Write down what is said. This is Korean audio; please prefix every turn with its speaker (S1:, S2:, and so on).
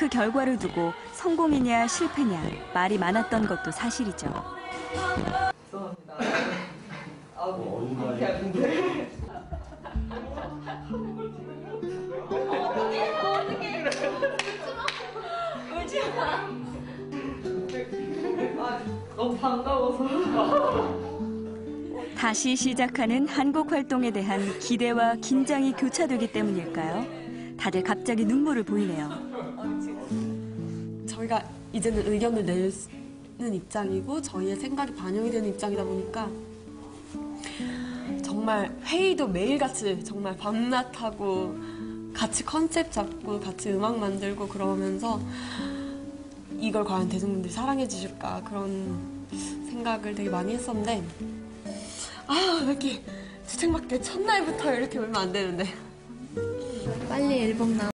S1: 그 결과를 두고 성공이냐 실패냐 말이 많았던 것도 사실이죠. 다시 시작하는 한국 활동에 대한 기대와 긴장이 교차되기 때문일까요? 다들 갑자기 눈물을 보이네요.
S2: 저희가 이제는 의견을 내는 입장이고 저희의 생각이 반영이 되는 입장이다 보니까 정말 회의도 매일같이 정말 밤낮하고 같이 컨셉 잡고 같이 음악 만들고 그러면서 이걸 과연 대중분들이 사랑해 주실까 그런 생각을 되게 많이 했었는데 아왜 이렇게 주책맞게 첫날부터 이렇게 울면 안 되는데.
S3: 빨리 앨범 나